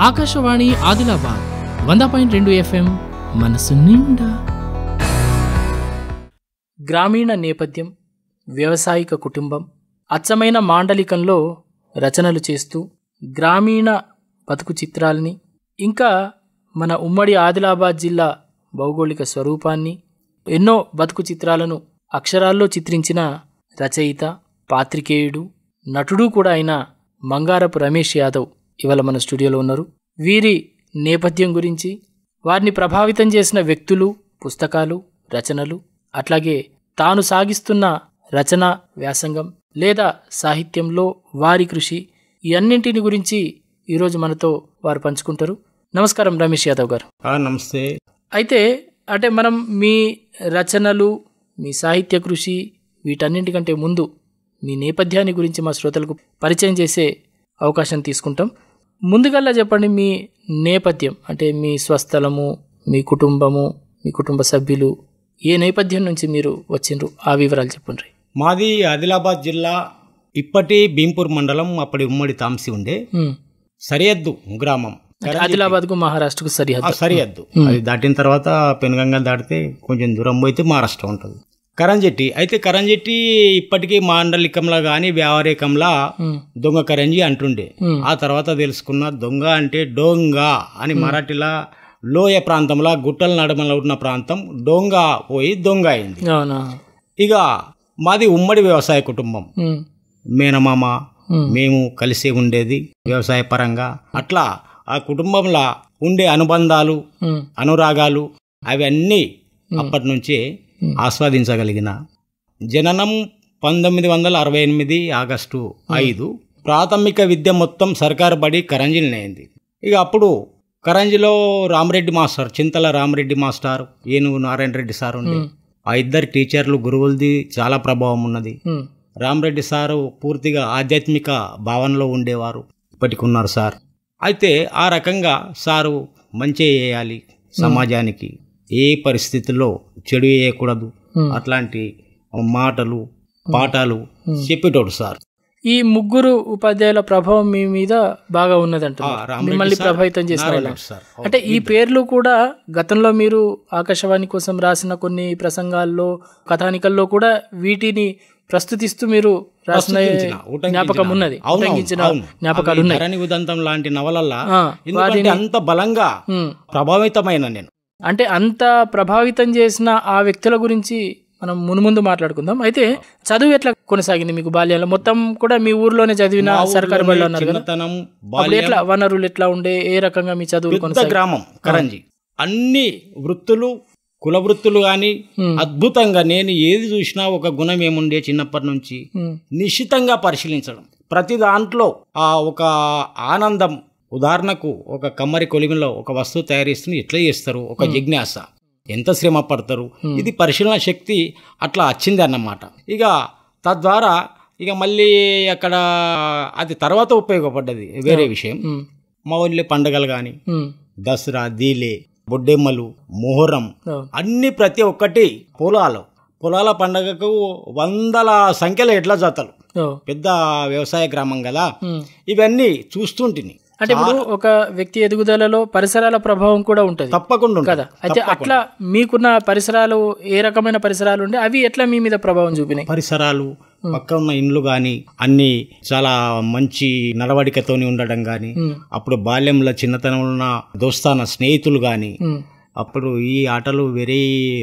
ఆకాశవాణి ఆదిలాబాద్ వంద పాయింట్ రెండు ఎఫ్ఎం మనసు నిండా. గ్రామీణ నేపథ్యం వ్యవసాయిక కుటుంబం అచ్చమైన మాండలికంలో రచనలు చేస్తూ గ్రామీణ బతుకు చిత్రాల్ని ఇంకా మన ఉమ్మడి ఆదిలాబాద్ జిల్లా భౌగోళిక స్వరూపాన్ని ఎన్నో బతుకు చిత్రాలను అక్షరాల్లో చిత్రించిన రచయిత పాత్రికేయుడు నటుడు కూడా అయిన మంగారపు రమేష్ యాదవ్. ఇవాళ మన స్టూడియోలో ఉన్నారు. వీరి నేపథ్యం గురించి వారిని ప్రభావితం చేసిన వ్యక్తులు పుస్తకాలు రచనలు అట్లాగే తాను సాగిస్తున్న రచన వ్యాసంగం లేదా సాహిత్యంలో వారి కృషి ఈ అన్నింటిని గురించి ఈరోజు మనతో వారు పంచుకుంటారు. నమస్కారం రమేష్ యాదవ్ గారు. నమస్తే. అయితే అంటే మనం మీ రచనలు మీ సాహిత్య కృషి వీటన్నింటికంటే ముందు మీ నేపథ్యాన్ని గురించి మా శ్రోతలకు పరిచయం చేసే అవకాశం తీసుకుంటాం. ముందుగల్లా చెప్పండి మీ నేపథ్యం అంటే మీ స్వస్థలము మీ కుటుంబము మీ కుటుంబ సభ్యులు ఏ నేపథ్యం నుంచి మీరు వచ్చిండ్రు? ఆ వివరాలు చెప్పండి. మాది ఆదిలాబాద్ జిల్లా ఇప్పటి భీంపూర్ మండలం అప్పటి ఉమ్మడి తాంసి ఉండే సరిహద్దు గ్రామం. ఆదిలాబాద్కు మహారాష్ట్రకు ఆ సరిహద్దు. సరిహద్దు అది దాటిన తర్వాత పెనుగంగల్ దాటితే కొంచెం దూరం పోతే మహారాష్ట్ర ఉంటుంది. కరంజెట్టి అయితే కరంజెట్టి ఇప్పటికీ మాండలికంలో కానీ వ్యావహారికంలా ఉమ్, దొంగ కరంజి అంటుండే. ఆ తర్వాత తెలుసుకున్న దొంగ అంటే డోంగ అని మరాఠీలా లోయ ప్రాంతంలో గుట్టల నడుమల ఉన్న ప్రాంతం డోంగ పోయి దొంగ అయింది. ఇక మాది ఉమ్మడి వ్యవసాయ కుటుంబం. మేనమామ మేము. కలిసి ఉండేది వ్యవసాయ పరంగా. అట్లా ఆ కుటుంబంలో ఉండే అనుబంధాలు అనురాగాలు అవన్నీ అప్పటి నుంచే ఆస్వాదించగలిగిన. జననం పంతొమ్మిది వందల అరవై ఎనిమిది ఆగస్టు ఐదు. ప్రాథమిక విద్య మొత్తం సర్కారు బడి అయింది ఇక అప్పుడు కరంజిలో Ramareddy master Chintala Ramareddy master Enugu Narayana Reddy sir ఉండే. ఆ ఇద్దరు టీచర్లు గురువులది చాలా ప్రభావం ఉన్నది. రామరెడ్డి సారు పూర్తిగా ఆధ్యాత్మిక భావనలో ఉండేవారు. ఇప్పటికి ఉన్నారు సార్. అయితే ఆ రకంగా సారు మంచి చేయాలి సమాజానికి. ఏ పరిస్థితుల్లో చెడు చేయకూడదు Hmm. అట్లాంటి మాటలు పాఠాలు చెప్పేటోడు సార్. ఈ ముగ్గురు ఉపాధ్యాయుల ప్రభావం మీ మీద బాగా ఉన్నదంట మిమ్మల్ని ప్రభావితం చేసిన అంటే ఈ పేర్లు కూడా గతంలో మీరు ఆకాశవాణి కోసం రాసిన కొన్ని ప్రసంగాల్లో కథానికల్లో కూడా వీటిని ప్రస్తుతిస్తూ మీరు రాసిన. జ్ఞాపకం ఉన్నది. ఉటంకించిన. జ్ఞాపకాలు ఉన్నాయి. ఉదంతం లాంటి నవలల్లా అంత బలంగా. ప్రభావితమైన నేను. అంటే అంత ప్రభావితం చేసిన ఆ వ్యక్తుల గురించి మనం మునుముందు మాట్లాడుకుందాం. అయితే చదువు ఎట్లా కొనసాగింది మీకు బాల్యంలో? మొత్తం కూడా మీ ఊర్లోనే చదివిన సర్కారు బడిలో ఉన్నారు ఎట్లా వనరులు ఎట్లా ఉండే? ఏ రకంగా మీ కొనసాగి గ్రామం కరంజి. అన్ని వృత్తులు కుల వృత్తులు కానీ. అద్భుతంగా నేను ఏది చూసినా ఒక గుణం ఏముండే చిన్నప్పటి నుంచి? నిశ్చితంగా పరిశీలించడం. ప్రతి దాంట్లో ఆ ఒక ఆనందం ఉదాహరణకు ఒక కమ్మరి కొలిమిలో ఒక వస్తువు తయారు చేస్తుంది ఎట్లా చేస్తారు? ఒక జిజ్ఞాస. ఎంత శ్రమ పడతారు? ఇది పరిశీలన శక్తి అట్లా వచ్చింది అన్నమాట. ఇక తద్వారా ఇక మళ్ళీ అక్కడ అది తర్వాత ఉపయోగపడ్డది వేరే విషయం. మా ఊళ్ళో పండగలు కానీ దసరా దీలే బొడ్డెమ్మలు మొహరం. అన్ని ప్రతి ఒక్కటి పొలాలు. పొలాల పండగకు వందల సంఖ్యలో ఎడ్ల జాతలు. పెద్ద వ్యవసాయ గ్రామం కదా. ఇవన్నీ చూస్తుంటిని. అంటే ఇప్పుడు ఒక వ్యక్తి ఎదుగుదలలో పరిసరాల ప్రభావం కూడా ఉంటది. తప్పకుండా. కదా? అయితే అట్లా మీకున్న పరిసరాలు ఏ రకమైన పరిసరాలు ఉండే అవి ఎట్లా మీ మీద ప్రభావం చూపినాయి? పరిసరాలు పక్క ఉన్న ఇండ్లు కానీ అన్ని చాలా మంచి నడవడికతోని ఉండడం కానీ అప్పుడు బాల్యంలో చిన్నతనంలో ఉన్న దోస్తాన స్నేహితులు కానీ అప్పుడు ఈ ఆటలు వేరే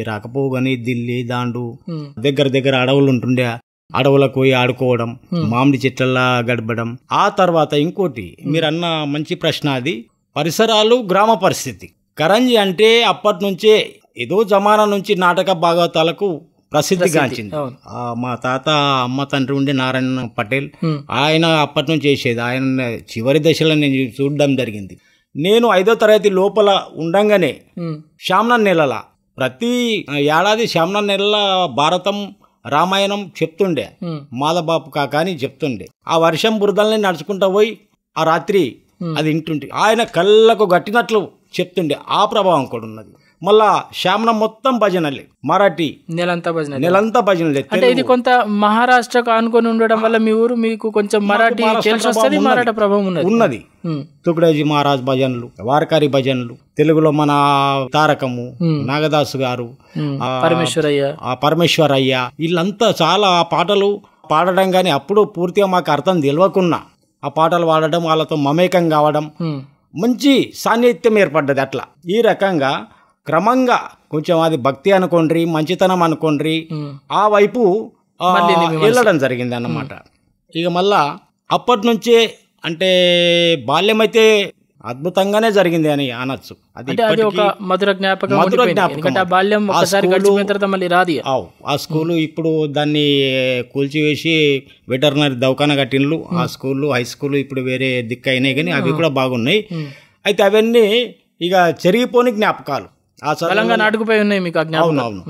రాకపోవు కానీ దిల్లి దాండు దగ్గర దగ్గర అడవులు ఉంటుండే. అడవులకు పోయి ఆడుకోవడం మామిడి చెట్లలా గడపడం. ఆ తర్వాత ఇంకోటి మీరు అన్న మంచి ప్రశ్న అది. పరిసరాలు గ్రామ పరిస్థితి. కరంజి అంటే అప్పటి నుంచే ఏదో జమానా నుంచి నాటక భాగవతాలకు ప్రసిద్ధిగాంచింది మా తాత అమ్మ తండ్రి ఉండే నారాయణ పటేల్ ఆయన అప్పటి నుంచి చేసేది. ఆయన చివరి దశలో నేను చూడడం జరిగింది. నేను ఐదో తరగతి లోపల ఉండంగానే శ్యామన నెలల ప్రతి ఏడాది శ్యామన నెలల భారతం రామాయణం చెప్తుండే. ఉమ్, మాదబాపు కాక అని చెప్తుండే. ఆ వర్షం బురదల్ని నడుచుకుంటా పోయి ఆ రాత్రి అది వింటుంటే ఆయన కళ్ళకు గట్టినట్లు చెప్తుండే. ఆ ప్రభావం కూడా ఉన్నది. మళ్ళా శ్యామనం మొత్తం భజనలే మరాఠీ నెలంతా భజన నెలంతా భజనలే అంటే ఇది కొంత మహారాష్ట్రకు ఆనుకొని ఉండడం వల్ల మీ ఊరు మీకు కొంచెం మరాఠీ తెలిసి మరాఠా ప్రభావం ఉన్నది. ఉన్నది. ఉమ్, తుకుడేజీ మహారాజ్ భజనలు వారకారి భజనలు తెలుగులో మన తారకము నాగదాసు గారు ఆ, పరమేశ్వరయ్య. ఆ పరమేశ్వర్ అయ్య వీళ్ళంతా చాలా ఆ పాటలు పాడడం కానీ అప్పుడు పూర్తిగా మాకు అర్థం తెలియకున్నా ఆ పాటలు పాడడం వాళ్ళతో మమేకం కావడం మంచి సాన్నిహిత్యం ఏర్పడ్డది అట్లా. ఈ రకంగా క్రమంగా కొంచెం అది భక్తి అనుకోండి మంచితనం అనుకోండి ఆ వైపు వెళ్ళడం జరిగింది అన్నమాట ఇక మళ్ళా అప్పటి నుంచే అంటే బాల్యం అయితే అద్భుతంగానే జరిగింది అని అనొచ్చు. అది ఒక మధుర జ్ఞాపకం మధుర. జ్ఞాపకం. బాల్యం ఒకసారి స్కూలు- గడిచిపోయిన తర్వాత మళ్ళీ రాదు ఆ స్కూలు ఇప్పుడు దాన్ని కూల్చివేసి వెటర్నరీ దవాఖాన కట్టిండ్లు. ఆ స్కూళ్ళు హై స్కూల్ ఇప్పుడు వేరే దిక్కు అయినాయి కానీ అవి కూడా బాగున్నాయి. అయితే అవన్నీ ఇక చెరిగిపోని జ్ఞాపకాలు. ఆ చదువు బలంగా నాటుకుపోయి ఉన్నాయి మీకు అవునవును.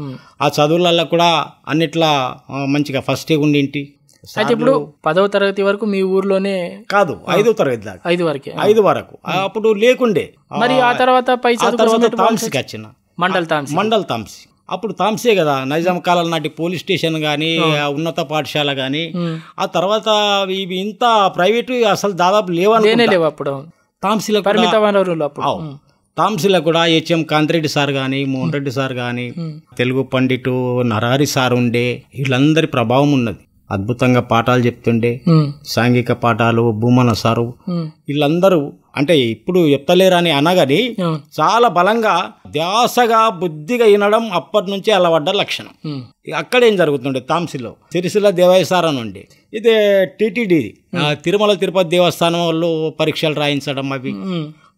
ఆ చదువులలో కూడా అన్నిట్లా మంచిగా ఫస్ట్ ఉండింటి అయితే ఇప్పుడు పదవ తరగతి వరకు మీ ఊర్లోనే కాదు ఐదో తరగతి దాకా. ఐదు వరకే. ఐదు వరకు. అప్పుడు లేకుండే. మరి ఆ తర్వాత పై తర్వాత తాంసికి వచ్చిన. మండల్ తాంసి. మండల్ తాంసి. అప్పుడు తాంసే కదా నైజాం కాలం నాటి పోలీస్ స్టేషన్ కానీ ఉన్నత పాఠశాల కానీ. ఆ తర్వాత ఇవి ఇంత ప్రైవేటు అసలు దాదాపు లేవని లేవు అప్పుడు తాంసీలో పరిమిత వనరులు అప్పుడు. తాంసీలో కూడా హెచ్ఎం కాంతిరెడ్డి సార్ కానీ మోహన్ రెడ్డి సార్ కానీ తెలుగు పండిటు నరహరి సార్ ఉండే వీళ్ళందరి ప్రభావం ఉన్నది. అద్భుతంగా పాఠాలు చెప్తుండే. సాంఘిక పాఠాలు భూమన సారు. వీళ్ళందరూ అంటే ఇప్పుడు చెప్తలేరని అనగాని. చాలా బలంగా ధ్యాసగా బుద్ధిగా వినడం అప్పటి నుంచే అలవడ్డ లక్షణం. అక్కడ ఏం జరుగుతుండే తాంసిలో సిరిసిల్ల దేవాయసారం నుండి ఇదే టీటీడీ. తిరుమల తిరుపతి దేవస్థానం వాళ్ళు పరీక్షలు రాయించడం అవి.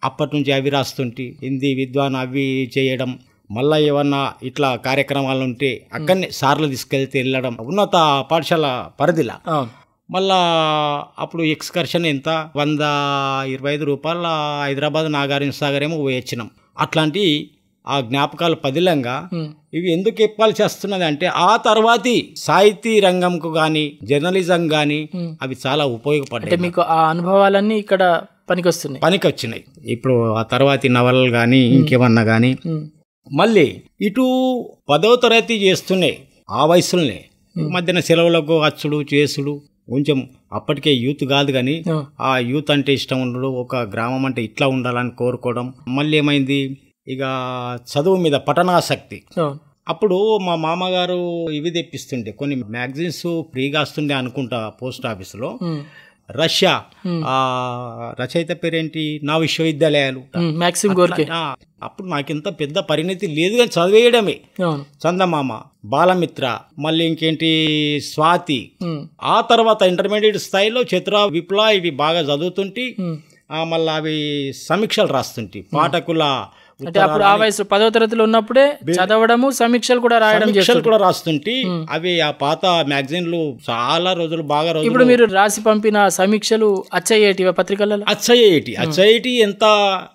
అప్పటి నుంచి అవి రాస్తుంటే హిందీ విద్వాన్ అవి చేయడం మళ్ళా ఏమన్నా ఇట్లా కార్యక్రమాలు ఉంటే అక్కడనే సార్లు తీసుకెళ్తే వెళ్ళడం ఉన్నత పాఠశాల పరిధిలా. మళ్ళా అప్పుడు ఎక్స్కర్షన్ ఎంత? వంద ఇరవై ఐదు రూపాయల హైదరాబాద్ నాగార్జున సాగర్ ఏమో పోయొచ్చినాం అట్లాంటి ఆ జ్ఞాపకాలు పదిలంగా ఇవి ఎందుకు చెప్పాల్సి వస్తున్నది అంటే ఆ తర్వాతి సాహితీ రంగంకు కానీ జర్నలిజం కానీ. అవి చాలా ఉపయోగపడ్డాయి. మీకు ఆ అనుభవాలన్నీ ఇక్కడ పనికొస్తున్నాయి. పనికి వచ్చినాయి ఇప్పుడు ఆ తర్వాతి నవలలు కానీ ఇంకేమన్నా కానీ మళ్ళీ ఇటు పదవ తరగతి చేస్తున్నాయి ఆ వయసులోనే మధ్యన సెలవులకు అచ్చుడు చేసుడు కొంచెం అప్పటికే యూత్ కాదు కానీ. ఆ యూత్ అంటే ఇష్టం ఉండడు. ఒక గ్రామం అంటే ఇట్లా ఉండాలని కోరుకోవడం. మళ్ళీ ఏమైంది? ఇక చదువు మీద పఠనాసక్తి. అప్పుడు మా మామగారు ఇవి తెప్పిస్తుండే. కొన్ని మ్యాగజైన్స్ ఫ్రీగా వస్తుండే అనుకుంటా పోస్ట్ ఆఫీసులో. రష్యా. ఆ రచయిత పేరేంటి? నా విశ్వవిద్యాలయాలు. Maxim Gorky. ఆ, అప్పుడు నాకింత పెద్ద పరిణతి లేదు కానీ చదివేయడమే. చందమామ బాలమిత్ర మళ్ళీ ఇంకేంటి? స్వాతి. ఆ తర్వాత ఇంటర్మీడియట్ స్థాయిలో చిత్ర విప్ల ఇవి బాగా చదువుతుంటే. మళ్ళీ అవి సమీక్షలు రాస్తుంటే. పాఠకుల అంటే అప్పుడు ఆ వయసు పదో తరగతిలో ఉన్నప్పుడే చదవడము సమీక్షలు కూడా రాయడం సమీక్షలు కూడా రాస్తుంటే అవి ఆ పాత మ్యాగజైన్లు చాలా రోజులు బాగా రోజులు ఇప్పుడు మీరు రాసి పంపిన సమీక్షలు అచ్చయ్యేటివా పత్రికలలో? అచ్చయ్యేటి అచ్చయ్యేటి ఎంత?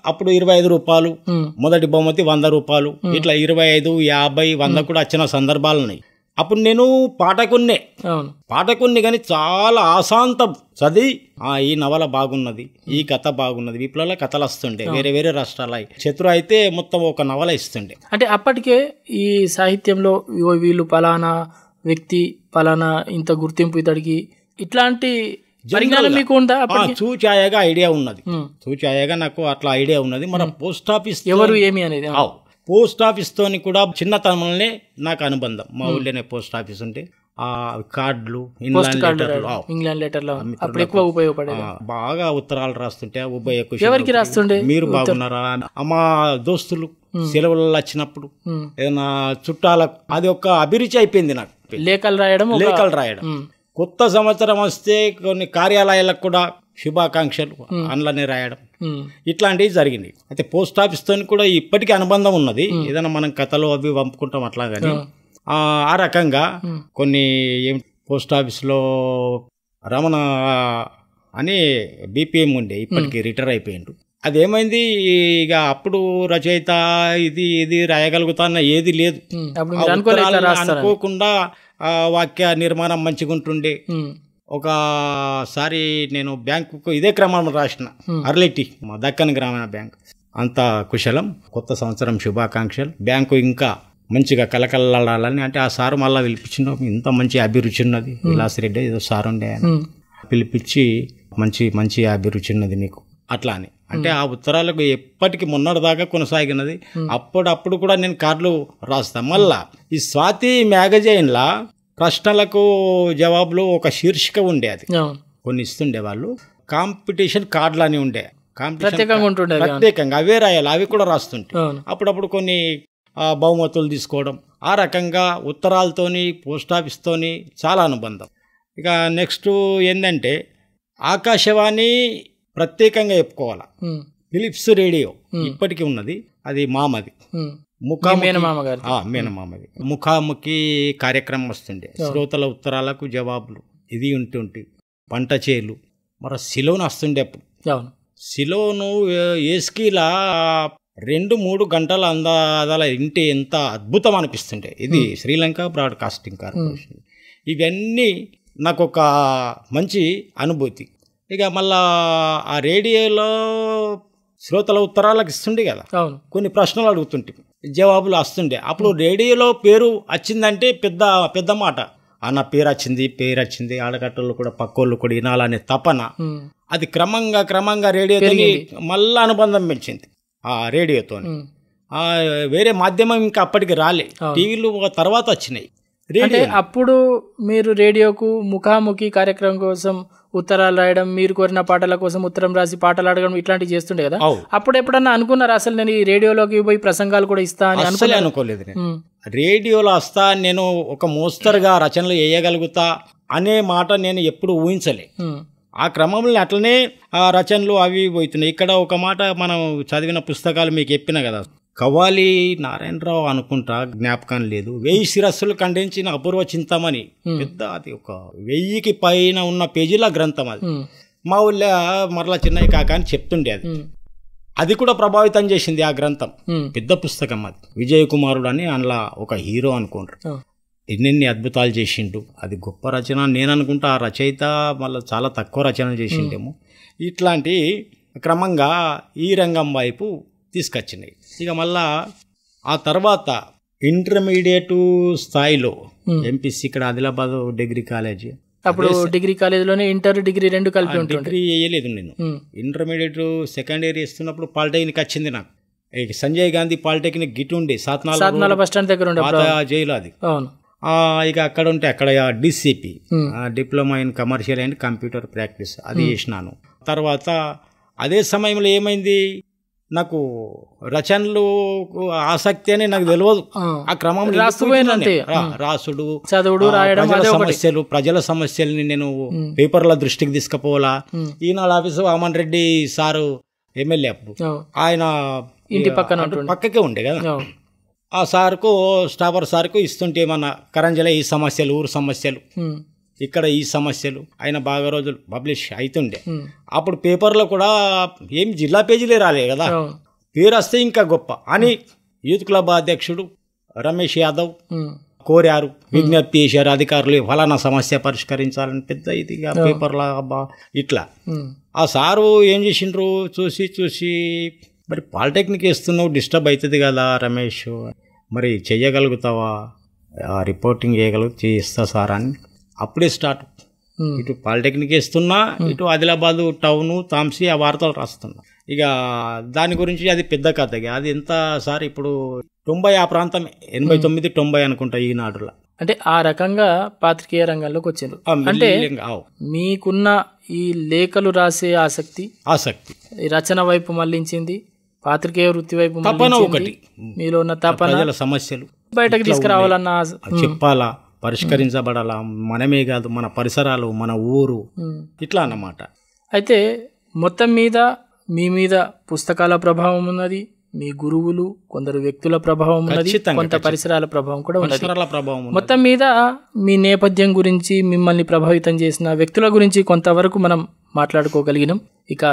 అప్పుడు ఇరవై ఐదు రూపాయలు మొదటి బహుమతి వంద రూపాయలు ఇట్లా ఇరవై ఐదు యాభై వంద కూడా వచ్చిన సందర్భాలు ఉన్నాయి అప్పుడు నేను పాఠకున్నే. అవును. పాఠకున్ని కానీ చాలా ఆశాంతం. చదివి ఆ ఈ నవల బాగున్నది ఈ కథ బాగున్నది విప్లవ కథలు వస్తుండే వేరే వేరే రాష్ట్రాల శత్రు అయితే మొత్తం ఒక నవల ఇస్తుండే. అంటే అప్పటికే ఈ సాహిత్యంలో వీళ్ళు పలానా వ్యక్తి పలానా ఇంత గుర్తింపు ఇతడికి ఇట్లాంటి మీకు ఉందా చూచాయగా ఐడియా ఉన్నది. చూచాయగా నాకు అట్లా ఐడియా ఉన్నది. మన పోస్ట్ ఆఫీస్ ఎవరు ఏమి అనేది. పోస్ట్ ఆఫీస్ తోని కూడా చిన్నతనంలోనే నాకు అనుబంధం. మా ఊళ్ళోనే పోస్ట్ ఆఫీస్ ఉంటే ఆ కార్డులు లెటర్లు. ఇంగ్లాండ్ లెటర్లో అప్పుడు ఎక్కువ ఉపయోగపడేది ఆ, బాగా ఉత్తరాలు రాస్తుంటే ఉభయ ఎవరికి రాస్తుండే? మీరు బాగున్నారా మా దోస్తులు సెలవులలో వచ్చినప్పుడు ఉమ్. ఏదైనా చుట్టాలకు అది ఒక అభిరుచి అయిపోయింది నాకు. లేఖలు రాయడం లేఖలు రాయడం. కొత్త సంవత్సరం వస్తే కొన్ని కార్యాలయాలకు కూడా శుభాకాంక్షలు అందులోనే రాయడం. ఇట్లాంటివి జరిగినాయి అయితే పోస్ట్ ఆఫీస్తో కూడా ఇప్పటికీ అనుబంధం ఉన్నది. ఏదైనా మనం కథలు అవి పంపుకుంటాం అట్లా కానీ ఆ రకంగా కొన్ని పోస్ట్ ఆఫీస్లో రమణ అని బీపీఎం ఉండే ఇప్పటికి రిటైర్ అయిపోయిండు. అదేమైంది? ఇక అప్పుడు రచయిత ఇది ఇది రాయగలుగుతాన్న ఏది లేదు. అనుకోకుండా వాక్య నిర్మాణం మంచిగా ఉంటుండే. ఒకసారి నేను బ్యాంకుకు ఇదే క్రమంలో రాసిన అర్లిటీ మా దక్కన్ గ్రామీణ బ్యాంక్. అంతా కుశలం కొత్త సంవత్సరం శుభాకాంక్షలు. బ్యాంకు ఇంకా మంచిగా కలకలలాడాలని అంటే ఆ సారు మళ్ళీ పిలిపించిన ఇంత మంచి అభిరుచి ఉన్నది. విలాసిరెడ్డి ఏదో సార్ ఉండే ఉమ్, పిలిపించి మంచి మంచి అభిరుచి ఉన్నది నీకు. అట్లా అని. అంటే ఆ ఉత్తరాలకు ఎప్పటికి మొన్నటిదాకా కొనసాగినది. అప్పుడప్పుడు కూడా నేను కార్డులు రాస్తా. మళ్ళా ఈ స్వాతి మ్యాగజైన్లా ప్రశ్నలకు జవాబులు ఒక శీర్షిక ఉండేది కొన్ని ఇస్తుండే వాళ్ళు. కాంపిటీషన్ కార్డులు అని ఉండే. కాంపిటీషన్ ప్రత్యేకంగా అవి, రాయాలి అవి కూడా రాస్తుంటే. అవును. అప్పుడప్పుడు కొన్ని బహుమతులు తీసుకోవడం. ఆ రకంగా ఉత్తరాలతోని పోస్ట్ ఆఫీస్తోని చాలా అనుబంధం. ఇక నెక్స్ట్ ఏంటంటే ఆకాశవాణి ప్రత్యేకంగా చెప్పుకోవాలి. ఫిలిప్స్ రేడియో ఇప్పటికీ ఉన్నది. అది మామది. మేనమామది. ముఖాముఖి కార్యక్రమం వస్తుండే. శ్రోతల ఉత్తరాలకు జవాబులు. ఇది ఉంటుంటే పంట చేలు. మరి సిలోన్ వస్తుండే అప్పుడు. సిలోను ఏస్కీలా రెండు మూడు గంటల అందాదాల ఇంటి ఎంత అద్భుతం అనిపిస్తుండే. ఇది శ్రీలంక బ్రాడ్కాస్టింగ్ కార్పొరేషన్. ఇవన్నీ నాకు ఒక మంచి అనుభూతి. ఇక మళ్ళా ఆ రేడియోలో శ్రోతల ఉత్తరాలకు ఇస్తుండే కదా. కొన్ని ప్రశ్నలు అడుగుతుంటే జవాబులు వస్తుండే. అప్పుడు రేడియోలో పేరు వచ్చిందంటే పెద్ద పెద్ద మాట. అన్న పేరు వచ్చింది పేరు వచ్చింది ఆడకట్టలు కూడా పక్కోళ్ళు కూడా వినాలనే తపన. అది క్రమంగా క్రమంగా రేడియోతో మళ్ళా అనుబంధం పెంచింది ఆ రేడియోతో. వేరే మాధ్యమం ఇంకా అప్పటికి రాలే. టీవీలు తర్వాత వచ్చినాయి. అంటే అప్పుడు మీరు రేడియోకు ముఖాముఖి కార్యక్రమం కోసం ఉత్తరాలు రాయడం మీరు కోరిన పాటల కోసం ఉత్తరం రాసి పాటలు అడగడం ఇట్లాంటివి చేస్తుండే కదా. అప్పుడు ఎప్పుడన్నా అనుకున్నారు? అసలు నేను ఈ రేడియోలోకి పోయి ప్రసంగాలు కూడా ఇస్తా అని అస్సలే అనుకోలేదు రేడియోలో వస్తా నేను ఒక మోస్తరుగా రచనలు వేయగలుగుతా అనే మాట నేను ఎప్పుడు ఊహించలే. ఆ క్రమంలో అట్లనే ఆ రచనలు అవి పోతున్నాయి. ఇక్కడ ఒక మాట మనం చదివిన పుస్తకాలు మీకు చెప్పిన కదా. కవ్వాలి నారాయణరావు అనుకుంటా జ్ఞాపకం లేదు. వెయ్యి శిరస్సులు ఖండించిన అపూర్వ చింతమని పెద్ద అది ఒక వెయ్యికి పైన ఉన్న పేజీల గ్రంథం అది. మా ఊళ్ళో మరలా చిన్నయ్య కాక అని చెప్తుండే అది. అది కూడా ప్రభావితం చేసింది ఆ గ్రంథం. పెద్ద పుస్తకం అది. విజయ్ కుమారుడు అని అందులో ఒక హీరో అనుకుంటారు. ఎన్నెన్ని అద్భుతాలు చేసిండు. అది గొప్ప రచన. నేను అనుకుంటా ఆ రచయిత మళ్ళీ చాలా తక్కువ రచనలు చేసిండేమో. ఇట్లాంటి క్రమంగా ఈ రంగం వైపు తీసుకొచ్చినాయి. ఇక మళ్ళా ఆ తర్వాత ఇంటర్మీడియట్ స్థాయిలో ఎంపీసీ ఇక్కడ ఆదిలాబాద్ డిగ్రీ కాలేజీ. అప్పుడు డిగ్రీ కాలేజీలోనే ఇంటర్ డిగ్రీ రెండు కలిపి డిగ్రీ వేయలేదు నేను. ఉమ్, ఇంటర్మీడియట్ సెకండ్ ఇయర్ ఇస్తున్నప్పుడు పాలిటెక్నిక్ వచ్చింది నాకు. సంజయ్ గాంధీ పాలిటెక్నిక్ గిట్ ఉండే సాత్నాల సాత్నాల బస్ స్టాండ్ దగ్గర ఉండే జైలు అది. అవును. ఇక అక్కడ ఉంటే అక్కడ DCP Hmm. Diploma in commercial and computer practice అది చేసినాను. తర్వాత అదే సమయంలో ఏమైంది? నాకు రచనలు ఆసక్తి అని నాకు తెలియదు. ఆ, క్రమంలో. రా- రాసుడు చదువుడు రాయడం సమస్యలు ప్రజల సమస్యల్ని నేను పేపర్ల దృష్టికి తీసుకుపోవాలా. Eenadu office Vaman Reddy sir MLA అప్పుడు. ఆయన ఇంటి పక్కన. పక్కకే ఉండే కదా. ఆ సార్కు స్టాఫర్ సార్కు ఇస్తుంటే ఏమన్నా కరంజల ఈ సమస్యలు ఊరు సమస్యలు. ఇక్కడ ఈ సమస్యలు ఆయన బాగా రోజులు పబ్లిష్ అవుతుండే అప్పుడు పేపర్లో కూడా ఏం జిల్లా పేజీలే రాలే కదా. పేరు వస్తే ఇంకా గొప్ప. అని యూత్ క్లబ్ అధ్యక్షుడు రమేష్ యాదవ్ కోరారు. విజ్ఞప్తి చేశారు అధికారులు ఫలానా సమస్య పరిష్కరించాలని పెద్ద ఇదిగా పేపర్లా ఇట్లా. ఆ సారు ఏం చేసిండ్రు? చూసి చూసి మరి పాలిటెక్నిక్ వేస్తున్నావు డిస్టర్బ్ అవుతుంది కదా రమేష్. మరి చెయ్యగలుగుతావా? రిపోర్టింగ్ చేయగలుగు చేస్తా సార్ అని అప్పుడే స్టార్ట్. ఉమ్, ఇటు పాలిటెక్నిక్ వేస్తున్నా ఇటు ఆదిలాబాదు టౌను తాంసీ ఆ వార్తలు రాస్తున్నా. ఇక దాని గురించి అది పెద్ద కథ. అది ఎంత సార్ ఇప్పుడు తొంభై ఆ ప్రాంతం ఎనభై తొమ్మిది తొంభై అనుకుంటా ఈనాడులో. అంటే ఆ రకంగా పాత్రికేయ రంగంలోకి వచ్చిండ్రు ఆ అంటే. మీకున్న ఈ లేఖలు రాసే ఆసక్తి ఆసక్తి ఈ రచన వైపు మళ్ళించింది పాత్రికేయ వృత్తి వైపు తపన ఒకటి. మీలో ఉన్న తపన సమస్యలు. బయటకు తీసుకురావాలన్న చెప్పాలా? పరిష్కరించబడాలా? మనమే కాదు మన పరిసరాలు మన ఊరు. ఇట్లా అన్నమాట. అయితే మొత్తం మీద మీ మీద పుస్తకాల ప్రభావం ఉన్నది మీ గురువులు కొందరు వ్యక్తుల ప్రభావం ఉన్నది కొంత పరిసరాల ప్రభావం కూడా ఉన్నది. ప్రభావం ఉంది. మొత్తం మీద మీ నేపథ్యం గురించి మిమ్మల్ని ప్రభావితం చేసిన వ్యక్తుల గురించి కొంతవరకు మనం మాట్లాడుకోగలిగినాం. ఇక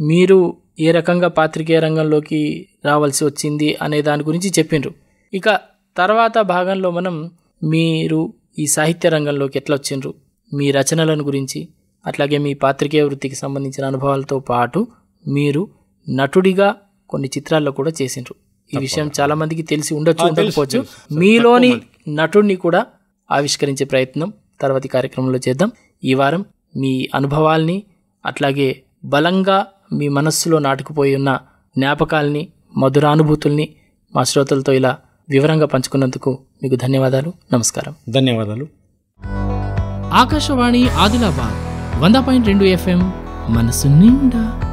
మీరు ఏ రకంగా పాత్రికేయ రంగంలోకి రావాల్సి వచ్చింది అనే దాని గురించి చెప్పిండ్రు ఇక తర్వాత భాగంలో మనం మీరు ఈ సాహిత్య రంగంలోకి ఎట్లా వచ్చిండ్రు? మీ రచనలను గురించి అట్లాగే మీ పాత్రికేయ వృత్తికి సంబంధించిన అనుభవాలతో పాటు మీరు నటుడిగా కొన్ని చిత్రాల్లో కూడా చేసిండ్రు. ఈ విషయం చాలా మందికి తెలిసి ఉండొచ్చు ఉండకపోవచ్చు. మీలోని నటుడిని కూడా ఆవిష్కరించే ప్రయత్నం తర్వాతి కార్యక్రమంలో చేద్దాం. ఈ వారం మీ అనుభవాల్ని అట్లాగే బలంగా మీ మనస్సులో నాటుకుపోయి ఉన్న జ్ఞాపకాల్ని మధురానుభూతుల్ని మా శ్రోతలతో ఇలా వివరంగా పంచుకున్నందుకు మీకు ధన్యవాదాలు. నమస్కారం. ధన్యవాదాలు. ఆకాశవాణి ఆదిలాబాద్ వంద పాయింట్ రెండు ఎఫ్ఎం మనసు నిండా.